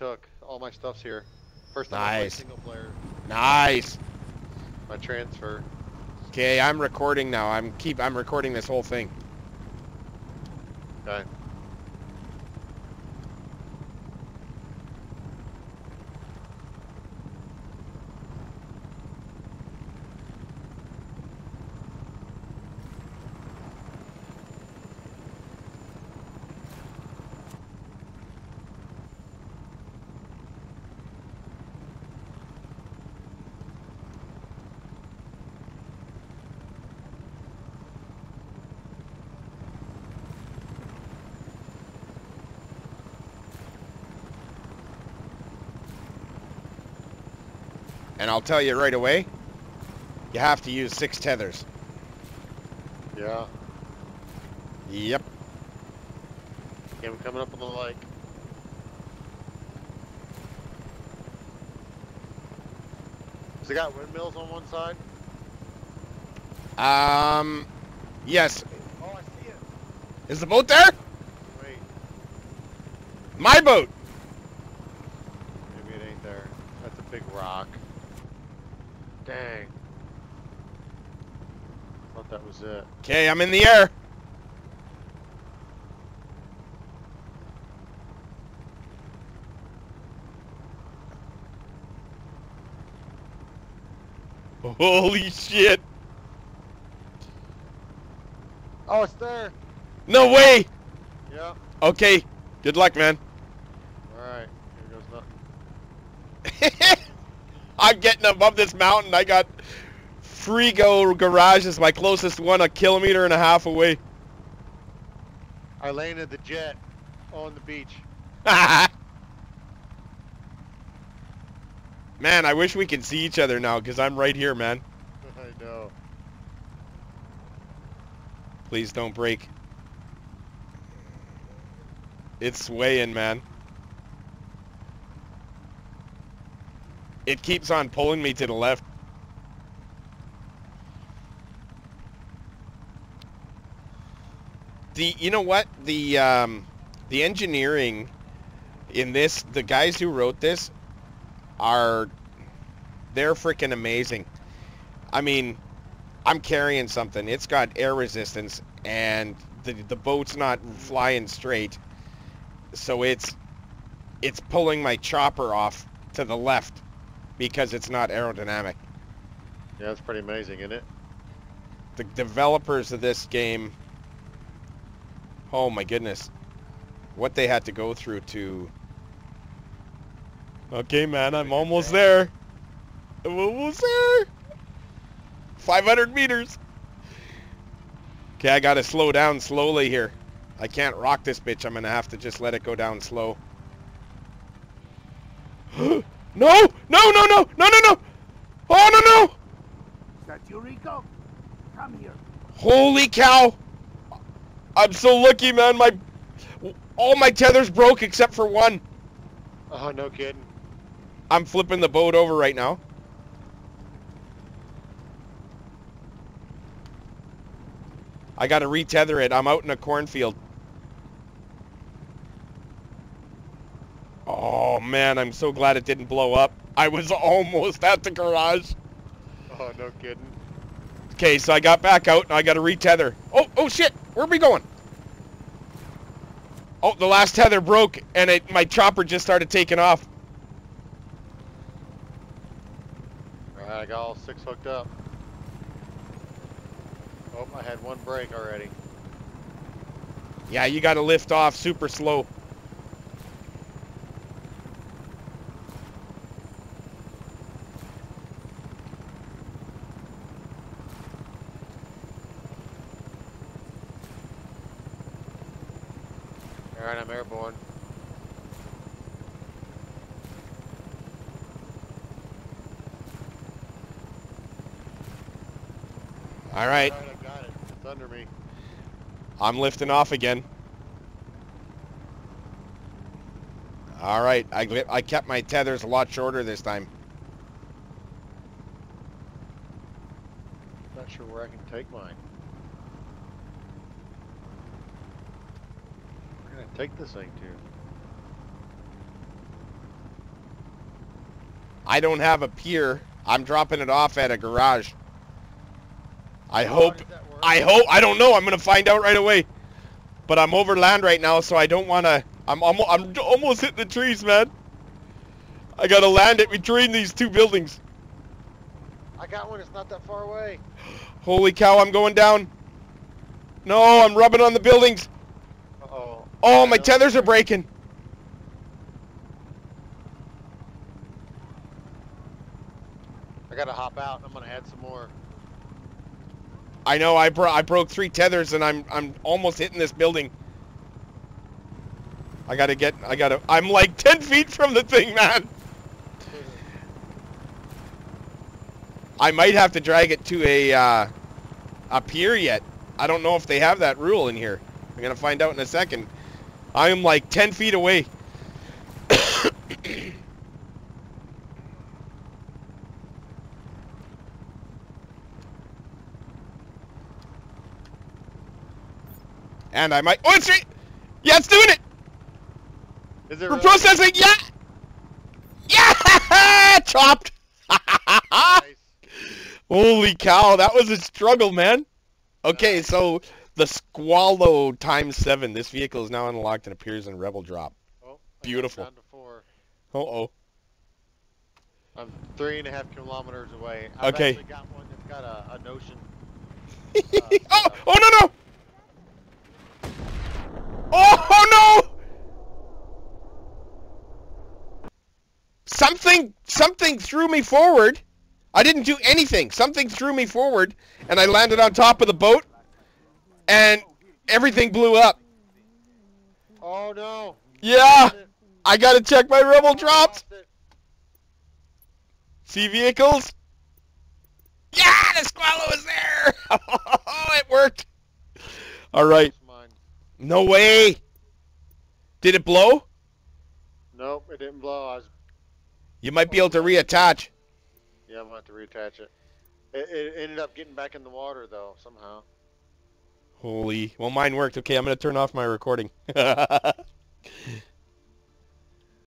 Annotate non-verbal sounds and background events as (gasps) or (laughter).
took. All my stuff's here. First time I Nice. single player. Nice. My transfer. Okay, I'm recording now. I'm keep. I'm recording this whole thing. Okay. And I'll tell you right away, you have to use six tethers. Yeah. Yep. Okay, I'm coming up on the lake. Has it got windmills on one side? Um, yes. Oh, I see it. Is the boat there? Wait, My boat. maybe it ain't there. That's a big rock. Dang. Thought that was it. Okay, I'm in the air. (laughs) Holy shit. Oh, it's there. No way. Yeah. Okay. Good luck, man. All right. Here goes nothing. (laughs) I'm getting above this mountain. I got Frigo Garage is my closest one, a kilometer and a half away. I landed the jet on the beach. (laughs) man, I wish we could see each other now because I'm right here, man. (laughs) I know. Please don't break. It's swaying, man. It keeps on pulling me to the left. The you know what the um, the engineering in this the guys who wrote this are they're freaking amazing. I mean, I'm carrying something. It's got air resistance and the the boat's not flying straight. So it's it's pulling my chopper off to the left because it's not aerodynamic. Yeah, that's pretty amazing, isn't it? The developers of this game Oh my goodness. What they had to go through to Okay, man, I'm almost there. I'm almost there. 500 meters. Okay, I gotta slow down slowly here. I can't rock this bitch. I'm gonna have to just let it go down slow. (gasps) (laughs) no! No, no, no! No, no, no! Oh, no, no! Is that you, Rico? Come here. Holy cow! I'm so lucky, man. My all my tethers broke except for one. Oh, no kidding. I'm flipping the boat over right now. I gotta retether it. I'm out in a cornfield. Oh man, I'm so glad it didn't blow up. I was (laughs) almost at the garage. Oh, no kidding. Okay, so I got back out and I gotta retether. Oh, oh shit! Where are we going? Oh, the last tether broke and it, my chopper just started taking off. All right, I got all six hooked up. Oh, I had one break already. Yeah, you gotta lift off super slow. All right, I'm airborne. All right, All right, I got it. It's under me. I'm lifting off again. All right, I, I kept my tethers a lot shorter this time. Not sure where I can take mine. Where can I take this thing to? I don't have a pier. I'm dropping it off at a garage. I How hope does that work? I hope I don't know. I'm gonna find out right away. But I'm over land right now, so I don't wanna. I'm almost I'm almost hitting the trees, man. I gotta land it between these two buildings. I got one. It's not that far away. Holy cow! I'm going down. No, I'm rubbing on the buildings. Oh, my tethers are breaking. I gotta hop out. I'm gonna add some more. I know. I bro- I broke three tethers, and I'm I'm almost hitting this building. I gotta get. I gotta. I'm like ten feet from the thing, man. I might have to drag it to a uh, a pier yet. I don't know if they have that rule in here. I'm gonna find out in a second. I am like ten feet away. and I might. Oh, it's re- yeah, it's doing it. Is it We're really? processing. Yeah. Yeah, (laughs) chopped. Nice. (laughs) Holy cow, that was a struggle, man. Okay, so the Squalo times seven. This vehicle is now unlocked and appears in Rebel Drop. Oh, I got it Beautiful. Down to four. Uh oh. I'm three and a half kilometers away. I've Okay. actually got one that's got a, a notion. (laughs) oh, oh no no! Oh, oh no! Something, something threw me forward. I didn't do anything. Something threw me forward, and I landed on top of the boat, and everything blew up. Oh no! Yeah, I gotta check my rebel drops. See vehicles? Yeah, the Squalo is there. (laughs) Oh, it worked. All right. No way. Did it blow? Nope, it didn't blow. I was You might be able to reattach. yeah, I'm gonna have to reattach it. It, it ended up getting back in the water though somehow. Holy. Well, mine worked. Okay, I'm going to turn off my recording. (laughs)